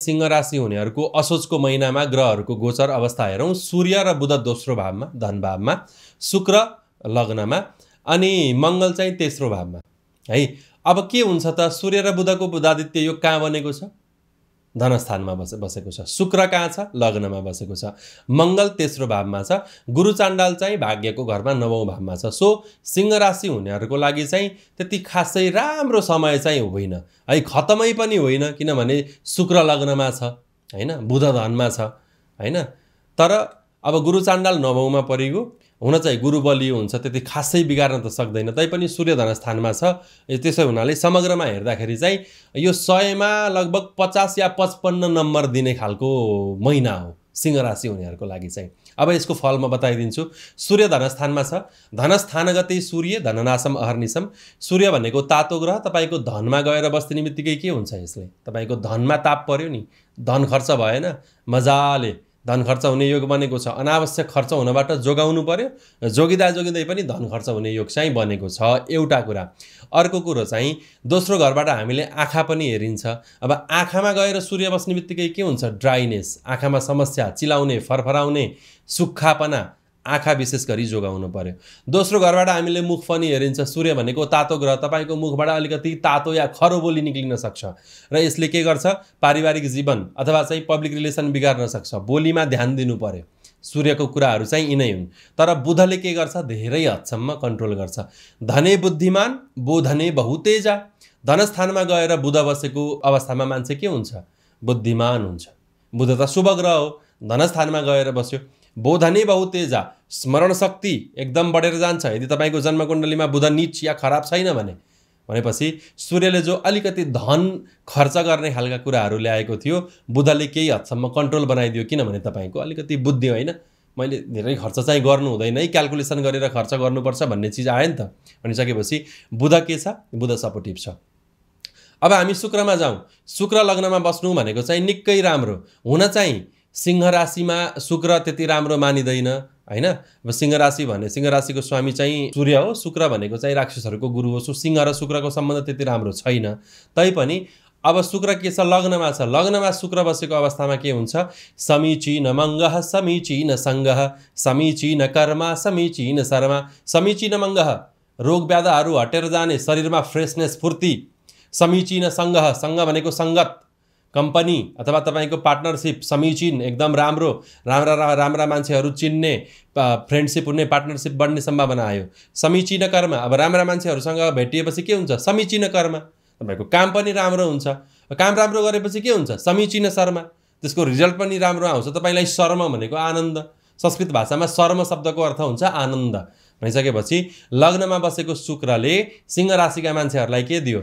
सिंह राशि हुनेहरूको असोजको महिनामा ग्रहहरूको गोचर अवस्था हेरौँ। सूर्य र बुध दोस्रो भावमा धन भावमा शुक्र लग्नमा अनि मङ्गल चाहिँ तेस्रो भावमा। है अब के हुन्छ त? सूर्य र बुधको बुधादित्य योग कहाँ बनेको छ? धनस्थानमा बस बसेको छ। शुक्र कहाँ छ? लग्नमा बसेको छ। मङ्गल तेस्रो भावमा छ। गुरु चाण्डाल चाहिँ भाग्यको घरमा नवौँ भावमा छ। सो सिंह राशि हुनेहरूको लागि चाहिँ त्यति खासै राम्रो समय चाहिँ होइन। है खतमै पनि होइन किनभने शुक्र लग्नमा छ होइन? बुध धनमा छ होइन? तर अब गुरु चाण्डाल नवौँमा परिगयो। हुन चाहिँ गुरु बलियो हुन्छ त्यति खासै बिगार्न त सक्दैन। तैपनि सूर्य धनस्थानमा छ। त्यसो हुनाले समग्रमा हेर्दाखेरि चाहिँ यो सयमा लगभग पचास या पचपन्न नम्बर दिने खालको महिना हो सिंह राशि हुनेहरूको लागि चाहिँ। अब यसको फल म बताइदिन्छु। सूर्य धनस्थानमा छ। धनस्थानगतै सूर्य धननाशम अहर्निशम। सूर्य भनेको तातो ग्रह तपाईँको धनमा गएर बस्ने बित्तिकै के हुन्छ यसले? तपाईँको धनमा ताप पर्यो नि। धन खर्च भएन। मजाले धन खर्च हुने योग बनेको छ। अनावश्यक खर्च हुनबाट जोगाउनु पर्यो जोगिँदा जोगिँदै पनि धन खर्च हुने योग चाहिँ बनेको छ एउटा कुरा। अर्को कुरो चाहिँ दोस्रो घरबाट हामीले आँखा पनि हेरिन्छ। अब आँखामा गएर सूर्य बस्ने बित्तिकै के हुन्छ? ड्राइनेस आँखामा समस्या चिलाउने फरफराउने सुक्खापना आँखा विशेष गरी जोगाउनु पर्यो। दोस्रो घरबाट हामीले मुख पनि हेरिन्छ सूर्य भनेको तातो ग्रह। तपाईँको मुखबाट अलिकति तातो या खरो बोली निक्लिन सक्छ र यसले के गर्छ? पारिवारिक जीवन अथवा चाहिँ पब्लिक रिलेसन बिगार्न सक्छ। बोलीमा ध्यान दिनु पर्यो। सूर्यको कुराहरू चाहिँ यिनै हुन्। तर बुधले के गर्छ? धेरै हदसम्म कन्ट्रोल गर्छ। धने बुद्धिमान बोधने बहुतेजा। धनस्थानमा गएर बुध बसेको अवस्थामा मान्छे के हुन्छ? बुद्धिमान हुन्छ। बुध त शुभ ग्रह हो। धनस्थानमा गएर बस्यो। बोधने बहुतेजा स्मरण शक्ति एकदम बढेर जान्छ। यदि तपाईँको जन्मकुण्डलीमा बुध निच या खराब छैन भने भनेपछि सूर्यले जो अलिकति धन खर्च गर्ने खालका कुराहरू ल्याएको थियो बुधले केही हदसम्म कन्ट्रोल बनाइदियो किनभने तपाईँको अलिकति बुद्धि होइन। मैले धेरै खर्च चाहिँ गर्नु हुँदैन है। क्यालकुलेसन गरेर खर्च गर्नुपर्छ भन्ने चिज आयो नि त। भनिसकेपछि बुध के छ? बुध सपोर्टिभ छ। अब हामी शुक्रमा जाउँ। शुक्र लग्नमा बस्नु भनेको चाहिँ निकै राम्रो। हुन चाहिँ सिंह राशिमा शुक्र त्यति राम्रो मानिँदैन होइन? अब सिंह राशि भने सिंह राशिको स्वामी चाहिँ सूर्य हो शुक्र भनेको चाहिँ राक्षसहरूको गुरु हो। सो सिंह र शुक्रको सम्बन्ध त्यति राम्रो छैन। तैपनि अब शुक्र के छ? लग्नमा छ। लग्नमा शुक्र बसेको अवस्थामा के हुन्छ? समीचीन मङ्ग समीचीन सङ्ग। समीचीन कर्मा समीचीन शर्मा। समीचीन मङ्ग रोग व्याधहरू हटेर जाने शरीरमा फ्रेसनेस फुर्ती। समीचीन सङ्ग सङ्ग भनेको सङ्गत। कम्पनी अथवा तपाईँको पार्टनरसिप समीचीन एकदम राम्रो राम्रा राम्रा मान्छेहरू चिन्ने फ्रेन्डसिप हुने पार्टनरसिप बढ्ने सम्भावना आयो। समीचीन कर्म अब राम्रा मान्छेहरूसँग भेटिएपछि के हुन्छ? समीचीन कर्म। तपाईँको काम पनि राम्रो हुन्छ। काम राम्रो गरेपछि के हुन्छ? समीचीन शर्मा। त्यसको रिजल्ट पनि राम्रो आउँछ। तपाईँलाई शर्म भनेको आनन्द। संस्कृत भाषामा शर्म शब्दको अर्थ हुन्छ आनन्द। भनिसकेपछि लग्नमा बसेको शुक्रले सिंह राशिका मान्छेहरूलाई के दियो?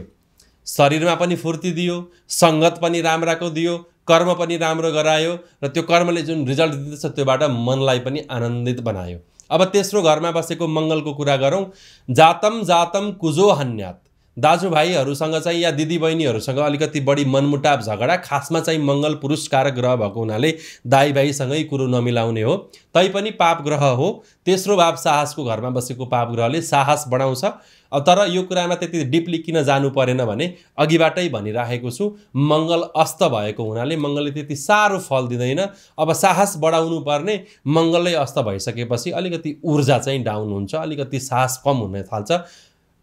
शरीरमा पनि फुर्ती दियो सङ्गत पनि राम्राको दियो कर्म पनि राम्रो गरायो र त्यो कर्मले जुन रिजल्ट दिँदैछ त्योबाट मनलाई पनि आनन्दित बनायो। अब तेस्रो घरमा बसेको मङ्गलको कुरा गरौँ। जातम जातम कुजो हन्यात। दाजुभाइहरूसँग चाहिँ या दिदीबहिनीहरूसँग अलिकति बढी मनमुटाव झगडा खासमा चाहिँ मङ्गल पुरस्कार ग्रह भएको हुनाले दाई भाइसँगै कुरो नमिलाउने हो। तैपनि पाप ग्रह हो। तेस्रो भाव साहसको घरमा बसेको पाप ग्रहले साहस बढाउँछ। तर यो कुरामा त्यति डिपली किन जानु परेन भने अघिबाटै भनिराखेको छु मङ्गल अस्त भएको हुनाले मङ्गलले त्यति साह्रो फल दिँदैन। अब साहस बढाउनु पर्ने मङ्गलै अस्त भइसकेपछि अलिकति ऊर्जा चाहिँ डाउन हुन्छ अलिकति साहस कम हुन थाल्छ।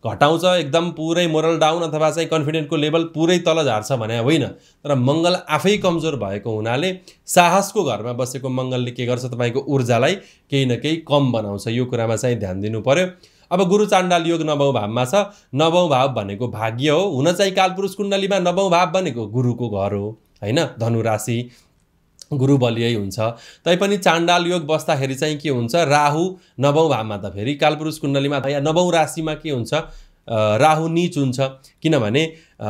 घटाउँछ एकदम पुरै मोरल डाउन अथवा चाहिँ कन्फिडेन्टको लेभल पुरै तल झार्छ भने होइन। तर मङ्गल आफै कमजोर भएको हुनाले साहसको घरमा बसेको मङ्गलले के गर्छ तपाईँको ऊर्जालाई केही न केही कम बनाउँछ यो कुरामा चाहिँ ध्यान दिनु पऱ्यो अब गुरु चाण्डाल योग नवौँ भावमा छ। नवौँ भाव भनेको भाग्य हो। हुन चाहिँ कालपुरुष कुण्डलीमा नवौँ भाव भनेको गुरुको घर हो होइन? धनु राशि गुरु बलियै हुन्छ। तैपनि चाण्डाल योग बस्दाखेरि चाहिँ के हुन्छ? राहु नवौँ भावमा त फेरि कालपुरुष कुण्डलीमा या नवौँ राशिमा के हुन्छ? राहु निच हुन्छ। किनभने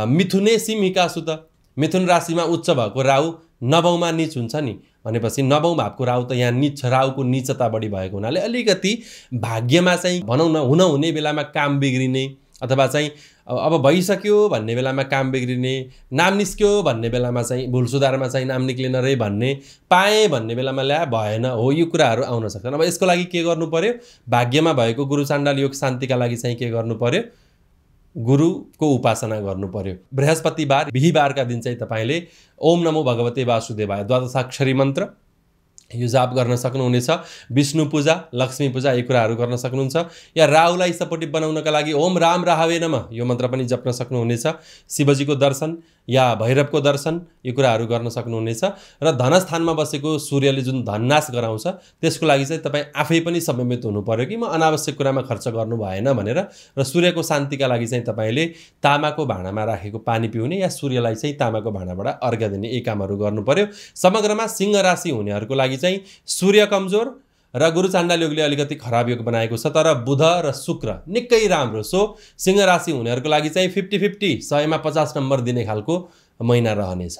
मिथुने सिमिका सुत मिथुन राशिमा उच्च भएको राहु नवौँमा निच हुन्छ नि। भनेपछि नवौँ भावको राहु त यहाँ निच राहुको निचता बढी भएको हुनाले अलिकति भाग्यमा चाहिँ भनौँ न हुन हुने बेलामा काम बिग्रिने। अथवा चाहिँ अब भइसक्यो भन्ने बेलामा काम बिग्रिने नाम निस्क्यो भन्ने बेलामा चाहिँ भुल सुधारमा चाहिँ नाम निक्लेन रे भन्ने पाएँ भन्ने बेलामा ल्या भएन हो यो कुराहरू आउन सक्छन्। अब यसको लागि के गर्नु पर्यो? भाग्यमा भएको गुरु चाण्डाल योग शान्तिका लागि चाहिँ के गर्नु पर्यो? गुरुको उपासना गर्नु पर्यो। बृहस्पतिबार बिहिबारका दिन चाहिँ तपाईँले ओम नमो भगवते वासुदेवाय द्वादशाक्षरी मन्त्र यो जाप गर्न सक्नुहुनेछ। विष्णु पूजा लक्ष्मी पूजा यी कुराहरू गर्न सक्नुहुन्छ। या राहुलाई सपोर्टिभ बनाउनका लागि ओम राम राहवे नम यो मन्त्र पनि जप्न सक्नुहुनेछ। शिवजीको दर्शन या भैरवको दर्शन यो कुराहरू गर्न सक्नुहुनेछ र धनस्थानमा बसेको सूर्यले जुन धननाश गराउँछ त्यसको लागि चाहिँ तपाईँ आफै पनि संयमित हुनु पऱ्यो कि म अनावश्यक कुरामा खर्च गर्नु भएन भनेर र सूर्यको शान्तिका लागि चाहिँ तपाईँले तामाको भाँडामा राखेको पानी पिउने या सूर्यलाई चाहिँ तामाको भाँडाबाट अर्घ दिने यी कामहरू गर्नु पर्यो समग्रमा सिंह राशि हुनेहरूको लागि चाहिँ सूर्य कमजोर र गुरु चाण्डाल योगले अलिकति खराब योग बनाएको छ तर बुध र शुक्र निकै राम्रो सो सिंह राशि हुनेहरूको लागि चाहिँ फिफ्टी फिफ्टी सयमा पचास नम्बर दिने खालको महिना रहनेछ।